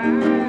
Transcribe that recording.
life.